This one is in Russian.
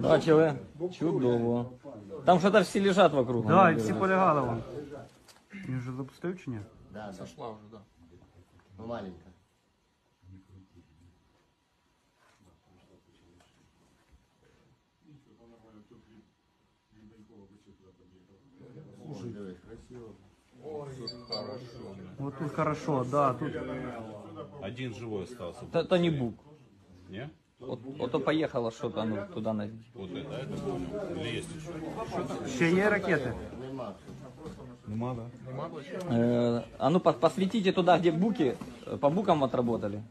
Бачили? Чудово. Там що-то всі лежать вокруг. Да, і всі полягали вон. Він вже запустив чи ні? Да, да. Сошла уже, да. Ну, маленько. Слушай, дивись, красиво. Хорошо. Вот тут хорошо, да, тут Один живой остался. Та, то не бук. Не? От, ото поїхало що-то ну, туди на... Вот это, это понял. Или есть еще? ще є ракети. Нема. Да. Э, а ну по- посветите туда, где буки, э, по букам отработали.